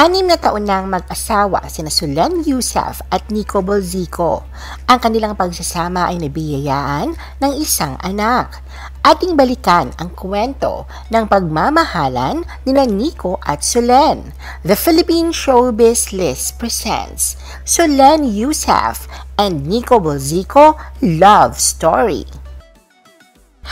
Anim na taon nang mag-asawa sina Sulen Yusef at Nico Bolzico. Ang kanilang pagsasama ay nabiyayaan ng isang anak. Ating balikan ang kwento ng pagmamahalan nila Nico at Sulen. The Philippine Showbiz List presents Sulen Yusef and Nico Bolzico Love Story.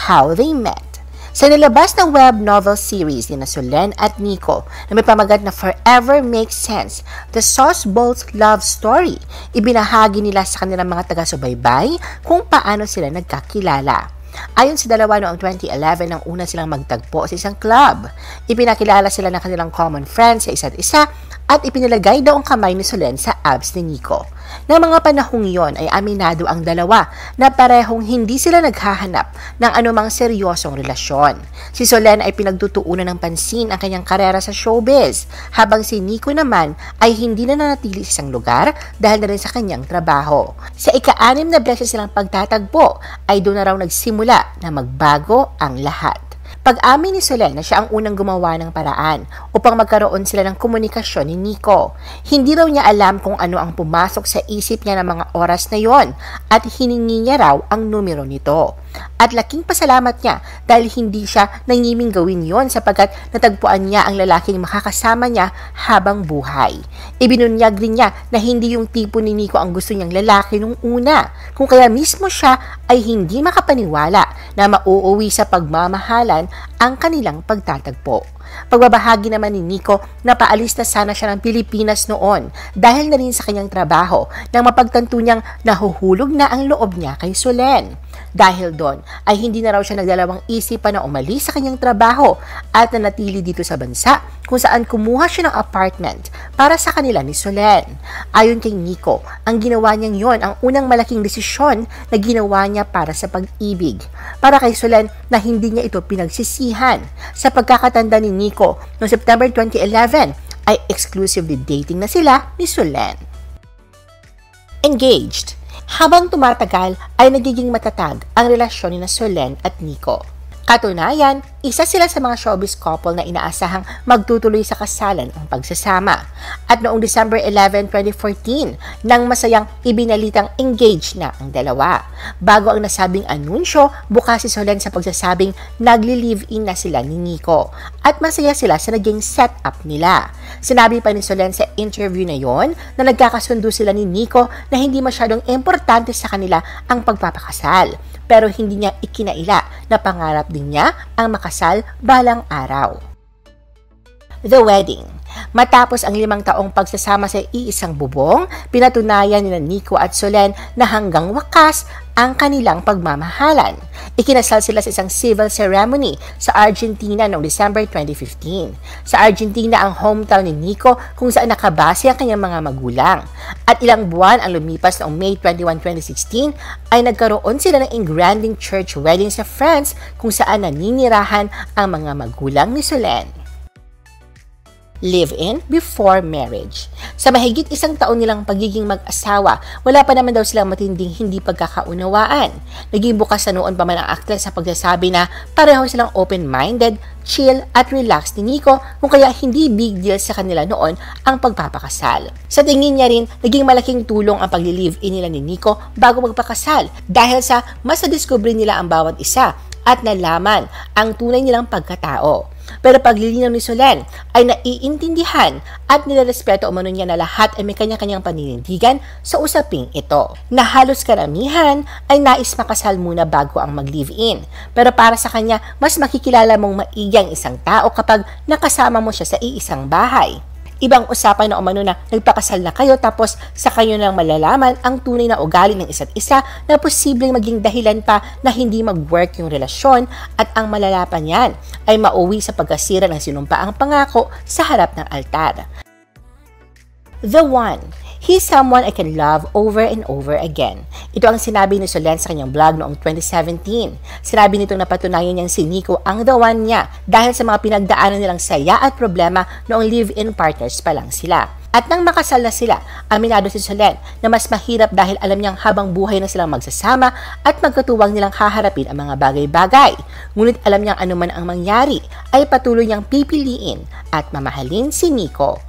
How They Met sa nilabas ng web novel series ni Solen at Nico na may pamagat na Forever Makes Sense, The Sauce Balls Love Story, ibinahagi nila sa kanilang mga taga-subaybay kung paano sila nagkakilala. Ayon sa dalawa noong 2011 nang una silang magtagpo sa isang club. Ipinakilala sila ng kanilang common friends sa isa't isa at ipinalagay daw ang kamay ni Solen sa abs ni Nico. Ng mga panahong iyon ay aminado ang dalawa na parehong hindi sila naghahanap ng anumang seryosong relasyon. Si Solen ay pinagtutuunan ng pansin ang kanyang karera sa showbiz, habang si Nico naman ay hindi na nanatili sa isang lugar dahil na rin sa kanyang trabaho. Sa ika-anim na beses silang pagtatagpo ay doon na raw nagsimula na magbago ang lahat. Pag-amin ni Solen na siya ang unang gumawa ng paraan upang magkaroon sila ng komunikasyon ni Nico. Hindi raw niya alam kung ano ang pumasok sa isip niya ng mga oras na yon at hiningi niya raw ang numero nito. At laking pasalamat niya dahil hindi siya nangiming gawin yon sapagkat natagpuan niya ang lalaking makakasama niya habang buhay. Ibinunyag rin niya na hindi yung tipo ni Nico ang gusto niyang lalaki nung una, kung kaya mismo siya ay hindi makapaniwala na mauuwi sa pagmamahalan ang kanilang pagtatagpo. Pagbabahagi naman ni Nico na paalis na sana siya ng Pilipinas noon dahil na rin sa kanyang trabaho nang mapagtanto niyang nahuhulog na ang loob niya kay Solen. Dahil doon ay hindi na raw siya nagdalawang isipan na umalis sa kanyang trabaho at nanatili dito sa bansa kung saan kumuha siya ng apartment para sa kanila ni Solen. Ayon kay Nico, ang ginawa niyang yon ang unang malaking desisyon na ginawa niya para sa pag-ibig. Para kay Solen na hindi niya ito pinagsisihan. Sa pagkakatanda ni Nico, noong September 2011 ay exclusively dating na sila ni Solen. Engaged habang tumatagal ay nagiging matatag ang relasyon ni na Solen at Nico. Katunayan, isa sila sa mga showbiz couple na inaasahang magtutuloy sa kasalan ang pagsasama. At noong December 11, 2014, nang masayang ibinalitang engaged na ang dalawa. Bago ang nasabing anunsyo, bukas si Solen sa pagsasabing nagli-live-in na sila ni Nico. At masaya sila sa naging setup nila. Sinabi pa ni Solen sa interview na yon na nagkakasundo sila ni Nico na hindi masyadong importante sa kanila ang pagpapakasal pero hindi niya ikinaila na pangarap din niya ang makasal balang araw. The Wedding Matapos ang limang taong pagsasama sa iisang bubong, pinatunayan ni Nico at Solen na hanggang wakas ang kanilang pagmamahalan. Ikinasal sila sa isang civil ceremony sa Argentina noong December 2015. Sa Argentina ang hometown ni Nico kung saan nakabase ang kanyang mga magulang. At ilang buwan ang lumipas noong May 21, 2016 ay nagkaroon sila ng engranding church wedding sa France kung saan naninirahan ang mga magulang ni Solen live-in before marriage. Sa mahigit isang taon nilang pagiging mag-asawa, wala pa naman daw silang matinding hindi pagkakaunawaan. Naging bukas sa noon pa man ang actress sa pagsasabi na pareho silang open-minded, chill at relaxed ni Nico kung kaya hindi big deal sa kanila noon ang pagpapakasal. Sa tingin niya rin, naging malaking tulong ang pagli-live-in nila ni Nico bago magpakasal dahil sa mas na-discover nila ang bawat isa at nalaman ang tunay nilang pagkatao. Pero paglilinaw ni Solen ay naiintindihan at nilarespeto umano niya na lahat ay may kanya-kanyang paninindigan sa usaping ito. Na halos karamihan ay nais makasal muna bago ang mag-live-in. Pero para sa kanya, mas makikilala mong maigyang isang tao kapag nakasama mo siya sa iisang bahay. Ibang usapan na umano na nagpakasal na kayo tapos sa kayo nang malalaman ang tunay na ugali ng isa't isa na posibleng maging dahilan pa na hindi mag-work yung relasyon at ang malalapan yan ay mauwi sa pagkasira ng sinumpaang pangako sa harap ng altar. The One He's someone I can love over and over again. Ito ang sinabi ni Solen sa kanyang vlog noong 2017. Sinabi nitong napatunayan niyang si Nico ang the one niya dahil sa mga pinagdaanan nilang saya at problema noong live-in partners pa lang sila. At nang makasal na sila, aminado si Solen na mas mahirap dahil alam niyang habang buhay na silang magsasama at magkatuwang nilang haharapin ang mga bagay-bagay. Ngunit alam niyang anuman ang mangyari ay patuloy niyang pipiliin at mamahalin si Nico.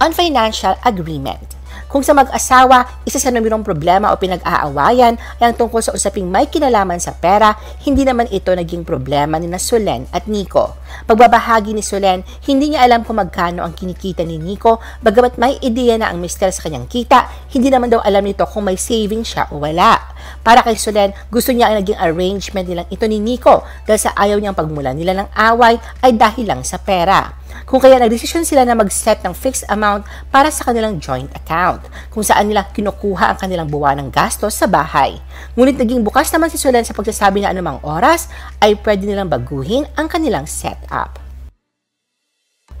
On financial agreement. Kung sa mag-asawa, isa sa numerong problema o pinag-aawayan ay ang tungkol sa usaping may kinalaman sa pera, hindi naman ito naging problema ni na Solen at Nico. Pagbabahagi ni Solen, hindi niya alam kung magkano ang kinikita ni Nico, bagamat may ideya na ang mister sa kanyang kita, hindi naman daw alam nito kung may saving siya o wala. Para kay Solen, gusto niya ang naging arrangement nilang ito ni Nico dahil sa ayaw niyang pagmula nila ng away ay dahil lang sa pera. Kung kaya nagdesisyon sila na mag-set ng fixed amount para sa kanilang joint account, kung saan nila kinukuha ang kanilang buwan ng gastos sa bahay. Ngunit naging bukas naman si Solen sa pagsasabi na anumang oras ay pwede nilang baguhin ang kanilang setup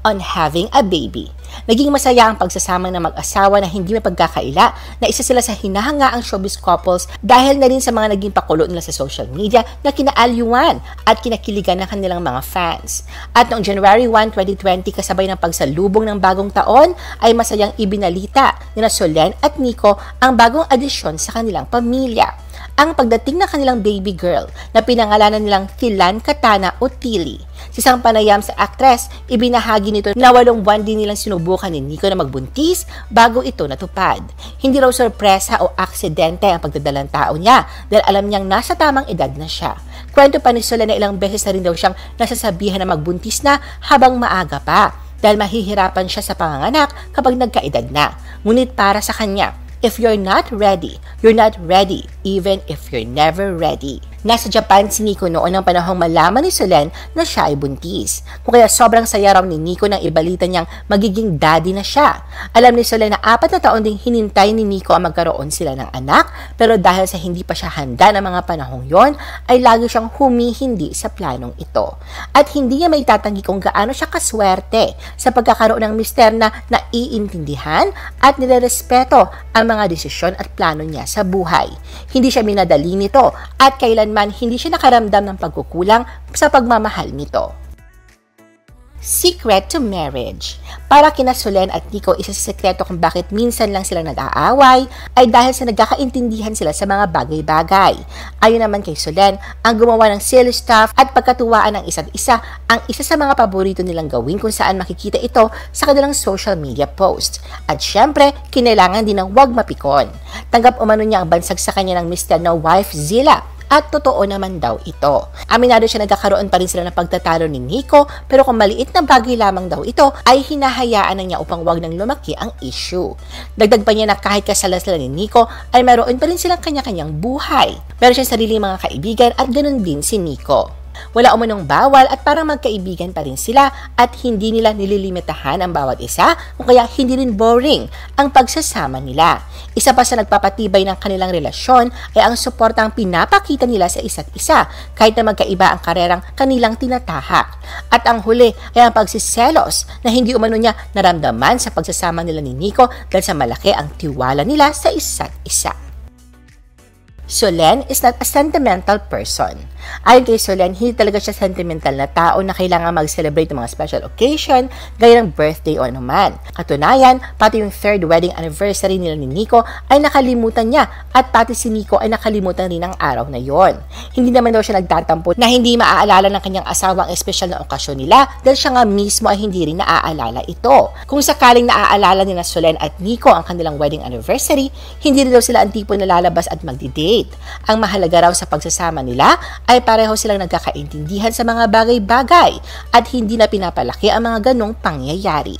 on having a baby. Naging masaya ang pagsasama ng mag-asawa na hindi may pagkakaila na isa sila sa hinahangaang showbiz couples dahil na rin sa mga naging pakulo nila sa social media na kinaalyuan at kinakiligan ng kanilang mga fans. At noong January 1, 2020 kasabay ng pagsalubong ng bagong taon ay masayang ibinalita ni na Solen at Nico ang bagong adisyon sa kanilang pamilya ang pagdating ng kanilang baby girl na pinangalanan nilang Tilan Katana o Tili. Si isang panayam sa actress, ibinahagi nito na walong buwan din nilang sinubukan ni Nico na magbuntis bago ito natupad. Hindi raw sorpresa o aksidente ang pagdadalang tao niya dahil alam niyang nasa tamang edad na siya. Kwento pa ni Sola na ilang beses na rin daw siyang nasasabihan na magbuntis na habang maaga pa dahil mahihirapan siya sa panganganak kapag nagkaedad na. Ngunit para sa kanya, If you're not ready, you're not ready, even if you're never ready. Nasa Japan si Nico noon ang panahong malaman ni Solen na siya ay buntis. Kung kaya sobrang saya raw ni Nico nang ibalita niyang magiging daddy na siya. Alam ni Solen na apat na taon ding hinintay ni Nico ang magkaroon sila ng anak pero dahil sa hindi pa siya handa ng mga panahong yon ay lagi siyang humihindi sa planong ito. At hindi niya may kung gaano siya kaswerte sa pagkakaroon ng mister na naiintindihan at nilerespeto ang mga desisyon at plano niya sa buhay. Hindi siya minadali nito at kailan kailanman hindi siya nakaramdam ng pagkukulang sa pagmamahal nito. Secret to Marriage. Para kina Solen at Nico, isa sa sekreto kung bakit minsan lang sila nag-aaway ay dahil sa nagkakaintindihan sila sa mga bagay-bagay. Ayon naman kay Solen, ang gumawa ng silly stuff at pagkatuwaan ng isa't isa ang isa sa mga paborito nilang gawin kung saan makikita ito sa kanilang social media post. At syempre, kinailangan din ng wag mapikon. Tanggap umano niya ang bansag sa kanya ng Mr. No Wife Zilla at totoo naman daw ito. Aminado siya nagkakaroon pa rin sila ng pagtatalo ni Nico pero kung maliit na bagay lamang daw ito ay hinahayaan na niya upang wag nang lumaki ang issue. Dagdag pa niya na kahit kasala sila ni Nico ay meron pa rin silang kanya-kanyang buhay. Meron siyang sariling mga kaibigan at ganun din si Nico. Wala umanong bawal at parang magkaibigan pa rin sila at hindi nila nililimitahan ang bawat isa o kaya hindi rin boring ang pagsasama nila. Isa pa sa nagpapatibay ng kanilang relasyon ay ang suportang pinapakita nila sa isa't isa kahit na magkaiba ang karerang kanilang tinatahak. At ang huli ay ang pagsiselos na hindi umano niya naramdaman sa pagsasama nila ni Nico dahil sa malaki ang tiwala nila sa isa't isa. Solen is not a sentimental person. Ayon kay Solen, hindi talaga siya sentimental na tao na kailangan mag-celebrate ng mga special occasion gaya ng birthday o anuman. Katunayan, pati yung third wedding anniversary nila ni Nico ay nakalimutan niya at pati si Nico ay nakalimutan rin ang araw na yon. Hindi naman daw siya nagtatampo na hindi maaalala ng kanyang asawa ang espesyal na okasyon nila dahil siya nga mismo ay hindi rin naaalala ito. Kung sakaling naaalala ni Solen at Nico ang kanilang wedding anniversary, hindi rin daw sila ang tipo na lalabas at magdi-date date. Ang mahalaga raw sa pagsasama nila ay pareho silang nagkakaintindihan sa mga bagay-bagay at hindi na pinapalaki ang mga ganong pangyayari.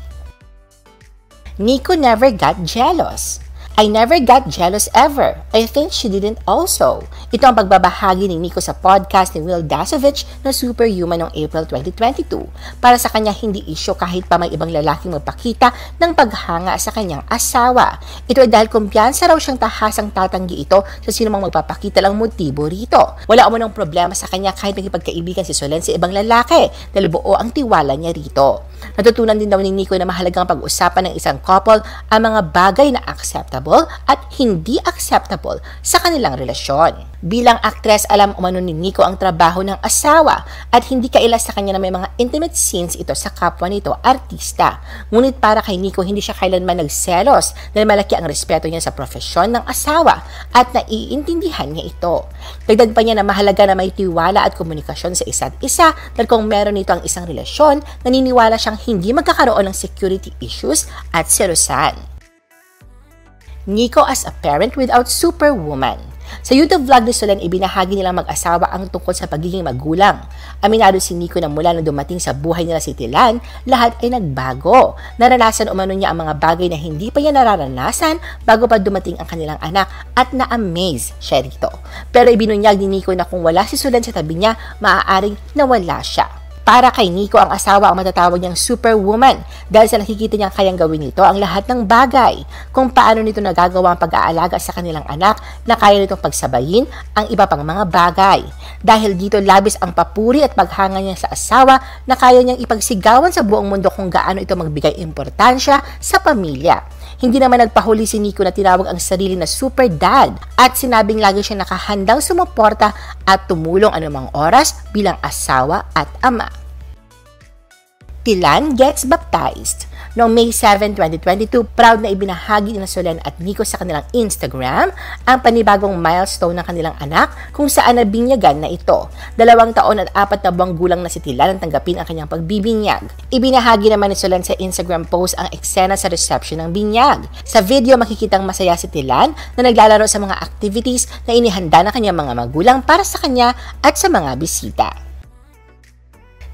Nico never got jealous. I never got jealous ever. I think she didn't also. Ito ang pagbabahagi ni Nico sa podcast ni Will Dasovich na Superhuman noong April 2022. Para sa kanya, hindi isyo kahit pa may ibang lalaking magpakita ng paghanga sa kanyang asawa. Ito ay dahil kumpiyansa raw siyang tahasang tatanggi ito sa sino mang magpapakita lang motibo rito. Wala umunong problema sa kanya kahit nagipagkaibigan si Solen sa ibang lalaki dahil buo ang tiwala niya rito. Natutunan din daw ni Nico na mahalagang pag-usapan ng isang couple ang mga bagay na acceptable comfortable at hindi acceptable sa kanilang relasyon. Bilang aktres, alam umano ni Nico ang trabaho ng asawa at hindi kaila sa kanya na may mga intimate scenes ito sa kapwa nito, artista. Ngunit para kay Nico, hindi siya kailanman nagselos dahil malaki ang respeto niya sa profesyon ng asawa at naiintindihan niya ito. Dagdag pa niya na mahalaga na may tiwala at komunikasyon sa isa't isa dahil kung meron nito ang isang relasyon, naniniwala siyang hindi magkakaroon ng security issues at serusan. Nico as a parent without superwoman. Sa YouTube vlog ni Solen, ibinahagi nilang mag-asawa ang tungkol sa pagiging magulang. Aminado si Nico na mula na dumating sa buhay nila si Tilan, lahat ay nagbago. Naranasan umano niya ang mga bagay na hindi pa niya nararanasan bago pa dumating ang kanilang anak at na-amaze siya rito. Pero ibinunyag ni Nico na kung wala si Solen sa tabi niya, maaaring nawala siya. Para kay Nico, ang asawa ang matatawag niyang superwoman dahil sa nakikita niyang kayang gawin nito ang lahat ng bagay. Kung paano nito nagagawa ang pag-aalaga sa kanilang anak na kaya nitong pagsabayin ang iba pang mga bagay. Dahil dito labis ang papuri at paghanga niya sa asawa na kaya niyang ipagsigawan sa buong mundo kung gaano ito magbigay importansya sa pamilya. Hindi naman nagpahuli si Nico na tinawag ang sarili na super dad at sinabing lagi siya nakahandang sumuporta at tumulong anumang oras bilang asawa at ama. Tilan gets baptized. Noong May 7, 2022, proud na ibinahagi ni Solen at Nico sa kanilang Instagram ang panibagong milestone ng kanilang anak kung saan nabinyagan na ito. Dalawang taon at apat na buwang gulang na si Tilan ang tanggapin ang kanyang pagbibinyag. Ibinahagi naman ni Solen sa Instagram post ang eksena sa reception ng binyag. Sa video makikitang masaya si Tilan na naglalaro sa mga activities na inihanda ng kanyang mga magulang para sa kanya at sa mga bisita.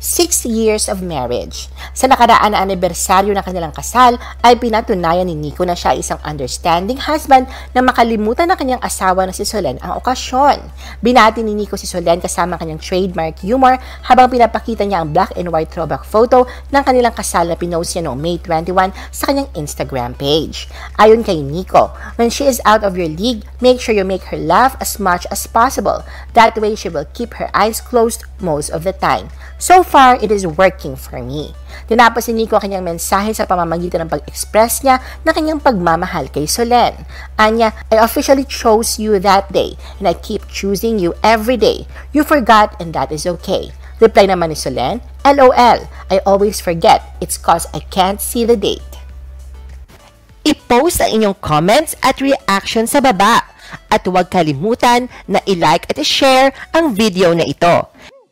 6 years of marriage. Sa nakaraan na anibersaryo ng kanilang kasal ay pinatunayan ni Nico na siya isang understanding husband na makalimutan ng kanyang asawa na si Solen ang okasyon. Binati ni Nico si Solen kasama kanyang trademark humor habang pinapakita niya ang black and white throwback photo ng kanilang kasal na pinost niya noong May 21 sa kanyang Instagram page. Ayon kay Nico, when she is out of your league, make sure you make her laugh as much as possible. That way, she will keep her eyes closed most of the time. So far, it is working for me. Tinapos ni ang kanyang mensahe sa pamamagitan ng pag-express niya na kanyang pagmamahal kay Solen. Anya, I officially chose you that day and I keep choosing you every day. You forgot and that is okay. Reply naman ni Solen, LOL, I always forget. It's cause I can't see the date. I-post ang inyong comments at reaction sa baba. At huwag kalimutan na i-like at i-share ang video na ito.